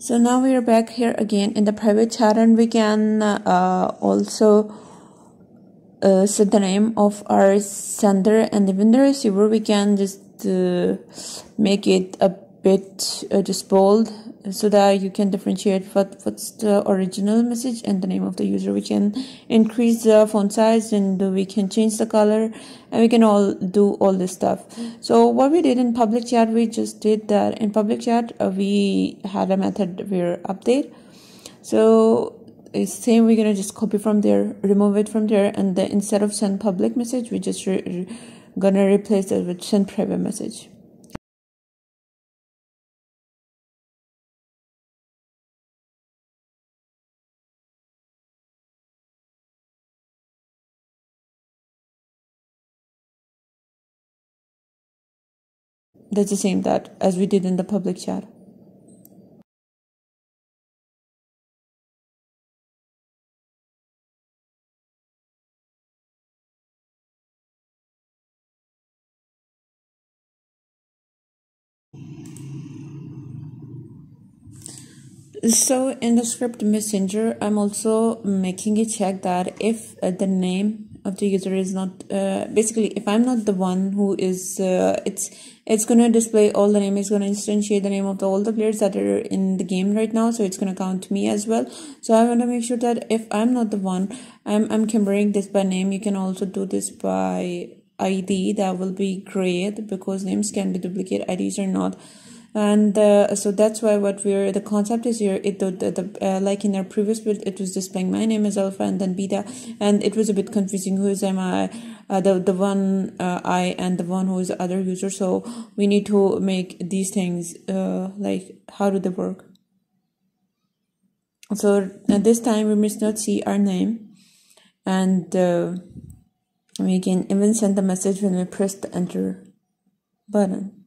So now we are back here again in the private chat and we can uh, also uh, set the name of our sender and even the receiver. We can just uh, make it a bit uh, just bold so that you can differentiate what, what's the original message and the name of the user. We can increase the font size and we can change the color and we can all do all this stuff. So what we did in public chat we just did that. In public chat uh, we had a method where update. So it's same we're gonna just copy from there remove it from there and then instead of send public message we just re gonna replace it with send private message that's the same that as we did in the public chat. So in the script messenger i'm also making a check that if uh, the name of the user is not uh, basically if i'm not the one who is uh, it's it's going to display all the name it's going to instantiate the name of the, all the players that are in the game right now so it's going to count me as well. So i want to make sure that if i'm not the one i'm i'm comparing this by name. You can also do this by id that will be great because names can be duplicate ids are not and uh, so that's why what we're the concept is here it the, the, the uh, like in our previous build it was displaying my name is alpha and then beta. And it was a bit confusing who is am i? Uh, the the one uh, i and the one who is the other user. So we need to make these things uh, like how do they work? So at this time we must not see our name. And uh, we can even send the message when we press the enter button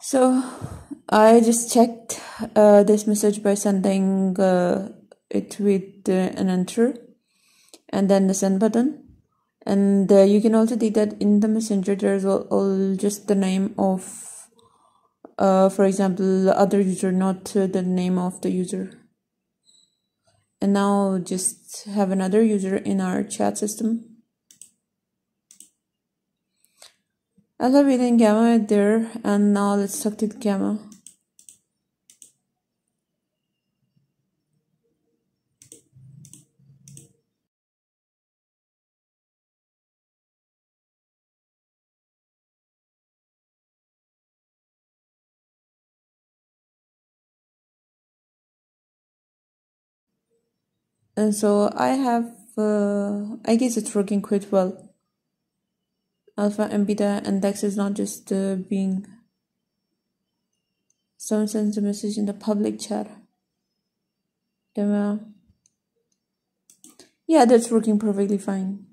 So I just checked uh, this message by sending uh, it with uh, an enter and then the send button. And uh, you can also see that in the messenger there's all, all just the name of, uh, for example, the other user, not the name of the user. And now just have another user in our chat system. I love eating gamma there and now let's talk to gamma. And so I have, uh, I guess it's working quite well alpha and beta index is not just uh, being someone sends a message in the public chat. Yeah that's working perfectly fine